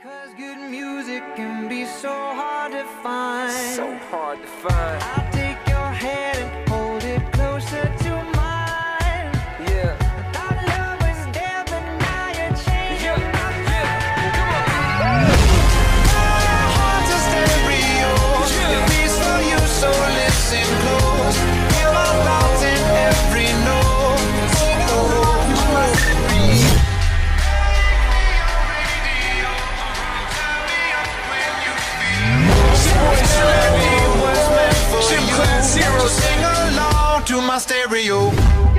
Cause good music can be so hard to find. So hard to find. to my stereo.